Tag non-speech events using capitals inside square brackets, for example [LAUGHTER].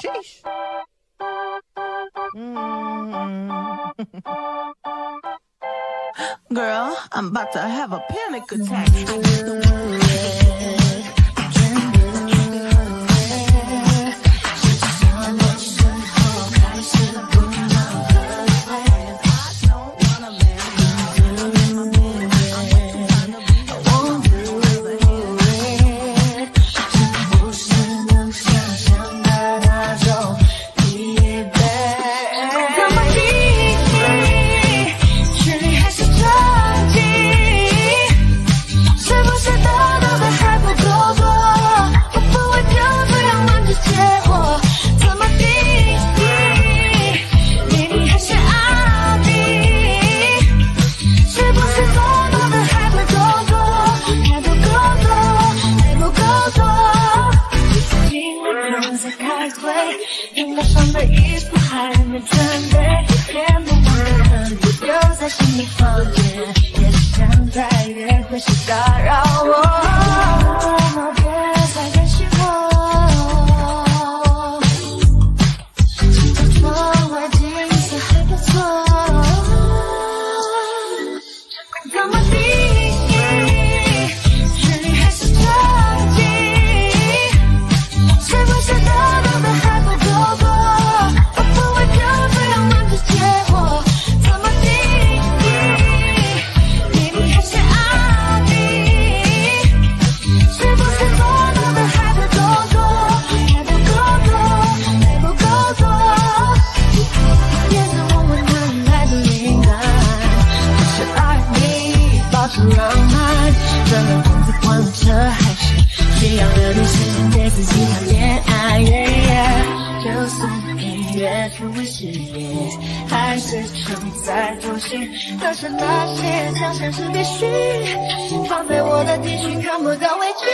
Sheesh. Mm. [LAUGHS] Girl, I'm about to have a panic attack. 穿的衣服还没准备，天不黑了，你就在心里放电。浪漫，赚了工资换了车，还是需要一点时间给自己谈恋爱。就算音乐成为事业，还是承载初心。但是那些，相信是必须，放在我的地心看不到畏惧。